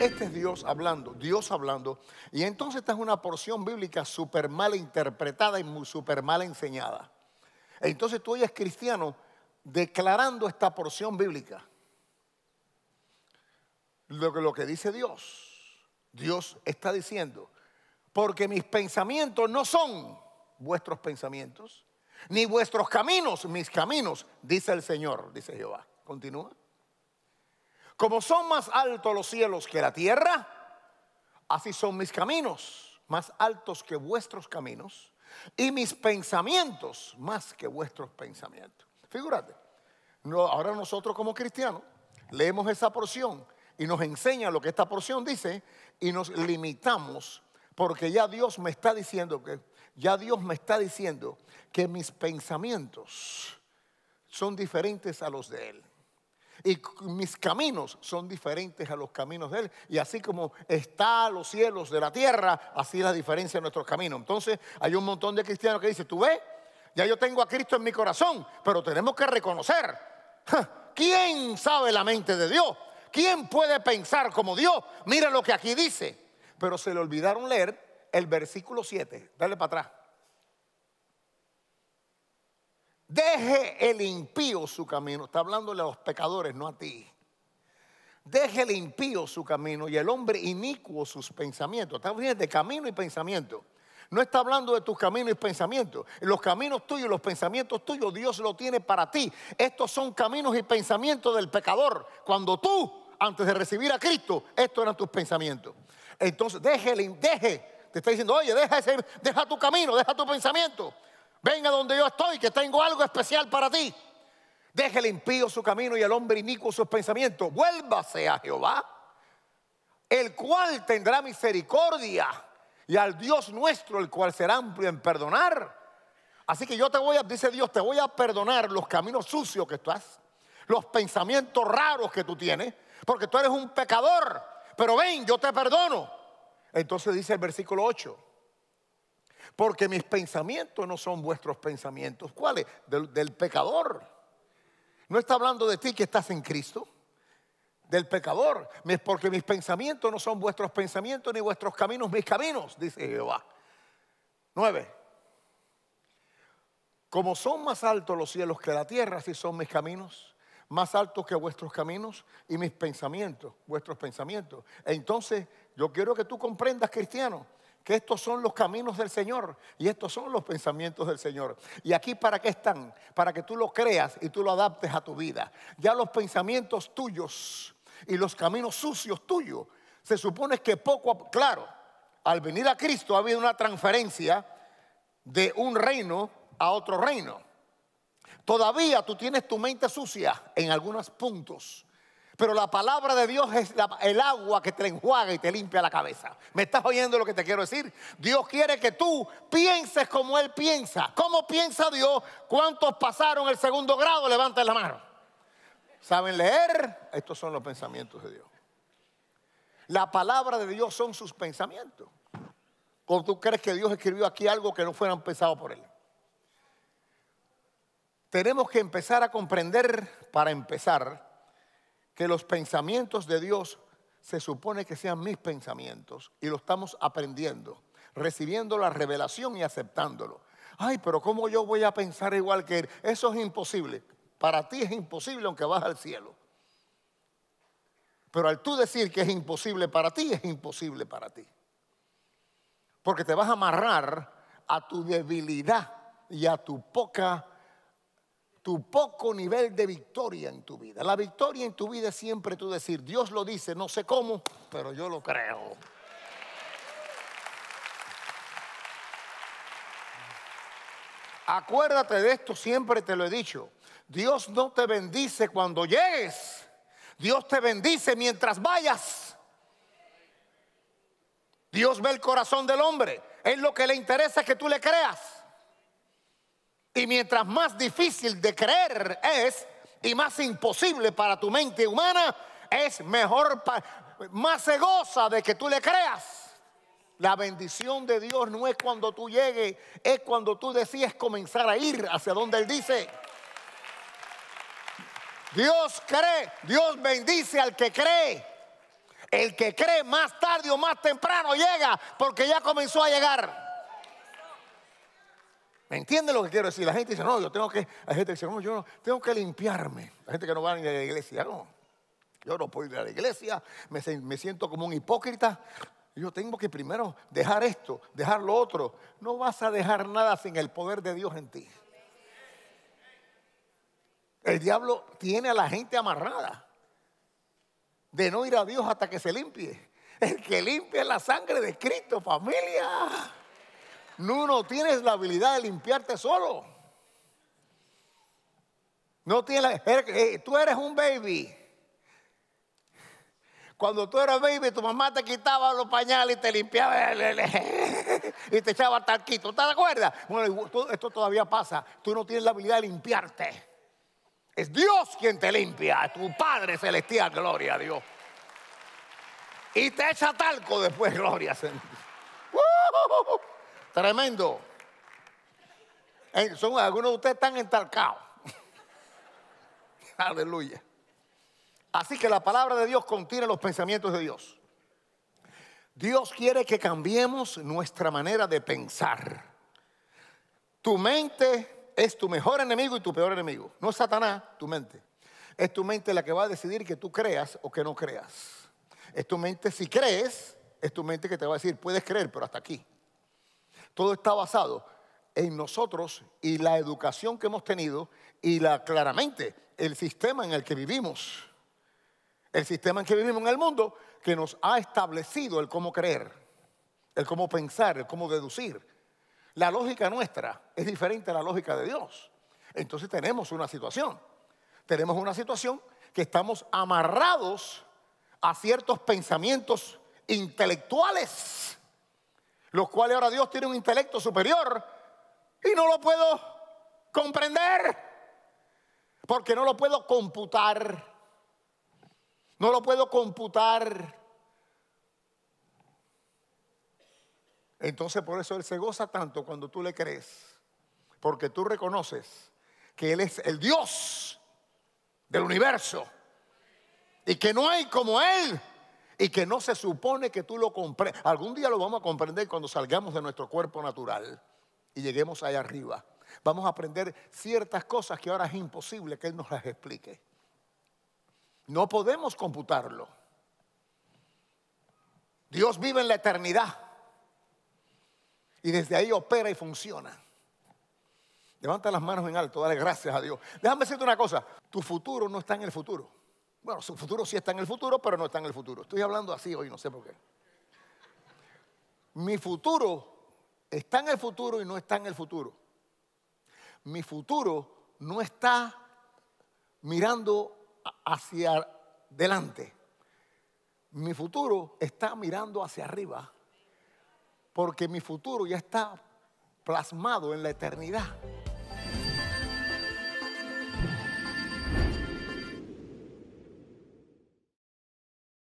Este es Dios hablando, Dios hablando. Y entonces esta es una porción bíblica súper mal interpretada y súper mal enseñada. Entonces tú oyes cristiano declarando esta porción bíblica. Lo que, lo que dice Dios, Dios está diciendo, porque mis pensamientos no son vuestros pensamientos, ni vuestros caminos mis caminos, dice el Señor, dice Jehová. Continúa. Como son más altos los cielos que la tierra, así son mis caminos, más altos que vuestros caminos, y mis pensamientos más que vuestros pensamientos. Figúrate, ahora nosotros como cristianos leemos esa porción y nos enseña lo que esta porción dice y nos limitamos porque ya Dios me está diciendo que ya Dios me está diciendo que mis pensamientos son diferentes a los de él. Y mis caminos son diferentes a los caminos de Él. Y así como está los cielos de la tierra, así la diferencia de nuestros caminos. Entonces hay un montón de cristianos que dicen, tú ves, ya yo tengo a Cristo en mi corazón, pero tenemos que reconocer, ¿quién sabe la mente de Dios? ¿Quién puede pensar como Dios? Mira lo que aquí dice. Pero se le olvidaron leer el versículo 7. Dale para atrás. Deje el impío su camino. Está hablándole a los pecadores, no a ti. Deje el impío su camino y el hombre inicuo sus pensamientos. Está hablando de camino y pensamiento. No está hablando de tus caminos y pensamientos. Los caminos tuyos, los pensamientos tuyos, Dios lo tiene para ti. Estos son caminos y pensamientos del pecador. Cuando tú, antes de recibir a Cristo, estos eran tus pensamientos. Entonces, deje, deje. Te está diciendo, oye, deja, ese, deja tu camino, deja tu pensamiento. Venga donde yo estoy, que tengo algo especial para ti. Deje el impío su camino y el hombre inicuo sus pensamientos. Vuélvase a Jehová, el cual tendrá misericordia, y al Dios nuestro, el cual será amplio en perdonar. Así que yo te voy a, dice Dios, te voy a perdonar los caminos sucios que tú has, los pensamientos raros que tú tienes, porque tú eres un pecador. Pero ven, yo te perdono. Entonces dice el versículo 8 porque mis pensamientos no son vuestros pensamientos. ¿Cuáles? Del, pecador. No está hablando de ti que estás en Cristo. Del pecador. Porque mis pensamientos no son vuestros pensamientos ni vuestros caminos mis caminos, dice Jehová. Nueve. Como son más altos los cielos que la tierra, así son mis caminos más altos que vuestros caminos y mis pensamientos, vuestros pensamientos. Entonces, yo quiero que tú comprendas, cristiano, que estos son los caminos del Señor y estos son los pensamientos del Señor. ¿Y aquí para qué están? Para que tú lo creas y tú lo adaptes a tu vida. Ya los pensamientos tuyos y los caminos sucios tuyos, se supone que poco a claro, al venir a Cristo ha habido una transferencia de un reino a otro reino. Todavía tú tienes tu mente sucia en algunos puntos. Pero la palabra de Dios es el agua que te enjuaga y te limpia la cabeza. ¿Me estás oyendo lo que te quiero decir? Dios quiere que tú pienses como Él piensa. ¿Cómo piensa Dios? ¿Cuántos pasaron el segundo grado? Levanten la mano. ¿Saben leer? Estos son los pensamientos de Dios. La palabra de Dios son sus pensamientos. ¿O tú crees que Dios escribió aquí algo que no fuera pensado por Él? Tenemos que empezar a comprender, para empezar, que los pensamientos de Dios se supone que sean mis pensamientos y lo estamos aprendiendo, recibiendo la revelación y aceptándolo. Ay, pero ¿cómo yo voy a pensar igual que él? Eso es imposible. Para ti es imposible aunque vas al cielo. Pero al tú decir que es imposible para ti, es imposible para ti. Porque te vas a amarrar a tu debilidad y a tu poca tu poco nivel de victoria en tu vida. La victoria en tu vida es siempre tú decir, Dios lo dice, no sé cómo, pero yo lo creo. Acuérdate de esto, siempre te lo he dicho. Dios no te bendice cuando llegues. Dios te bendice mientras vayas. Dios ve el corazón del hombre. Es lo que le interesa que tú le creas. Y mientras más difícil de creer es y más imposible para tu mente humana, es mejor, más se goza de que tú le creas. La bendición de Dios no es cuando tú llegues, es cuando tú decides comenzar a ir hacia donde Él dice. Dios cree, Dios bendice al que cree. El que cree más tarde o más temprano llega porque ya comenzó a llegar. ¿Me entiende lo que quiero decir? La gente dice, no, yo tengo que, hay gente que dice, no, yo tengo que limpiarme. La gente que no va ni a la iglesia, no. Yo no puedo ir a la iglesia, me, me siento como un hipócrita. Yo tengo que primero dejar esto, dejar lo otro. No vas a dejar nada sin el poder de Dios en ti. El diablo tiene a la gente amarrada de no ir a Dios hasta que se limpie. El que limpia la sangre de Cristo, familia. No, no tienes la habilidad de limpiarte solo. No tienes eh, tú eres un baby. Cuando tú eras baby, tu mamá te quitaba los pañales y te limpiaba y te echaba talquito. ¿Te acuerdas? Bueno, esto todavía pasa. Tú no tienes la habilidad de limpiarte. Es Dios quien te limpia, tu Padre celestial, gloria a Dios. Y te echa talco después, gloria a Dios. Tremendo. Son, algunos de ustedes están entalcados. Aleluya. Así que la palabra de Dios contiene los pensamientos de Dios. Dios quiere que cambiemos nuestra manera de pensar. Tu mente es tu mejor enemigo y tu peor enemigo. No es Satanás, tu mente. Es tu mente la que va a decidir que tú creas o que no creas. Es tu mente, si crees, es tu mente que te va a decir, puedes creer, pero hasta aquí. Todo está basado en nosotros y la educación que hemos tenido y la, claramente el sistema en el que vivimos. El sistema en que vivimos en el mundo que nos ha establecido el cómo creer, el cómo pensar, el cómo deducir, la lógica nuestra es diferente a la lógica de Dios. Entonces tenemos una situación. Tenemos una situación que estamos amarrados a ciertos pensamientos intelectuales, los cuales ahora Dios tiene un intelecto superior y no lo puedo comprender, porque no lo puedo computar. No lo puedo computar. Entonces por eso Él se goza tanto cuando tú le crees, porque tú reconoces que Él es el Dios del universo y que no hay como Él y que no se supone que tú lo comprendas. Algún día lo vamos a comprender cuando salgamos de nuestro cuerpo natural y lleguemos allá arriba. Vamos a aprender ciertas cosas que ahora es imposible que Él nos las explique. No podemos computarlo. Dios vive en la eternidad y desde ahí opera y funciona. Levanta las manos en alto, dale gracias a Dios. Déjame decirte una cosa, tu futuro no está en el futuro. Bueno, su futuro sí está en el futuro, pero no está en el futuro. Estoy hablando así hoy, no sé por qué. Mi futuro está en el futuro y no está en el futuro. Mi futuro no está mirando hacia adelante. Mi futuro está mirando hacia arriba porque mi futuro ya está plasmado en la eternidad.